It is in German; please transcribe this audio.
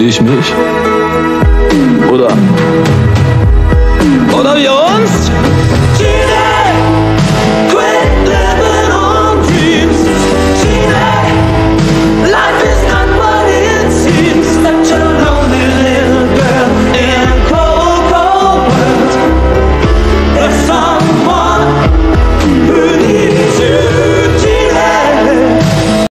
Ich mich. Oder? Oder wir uns?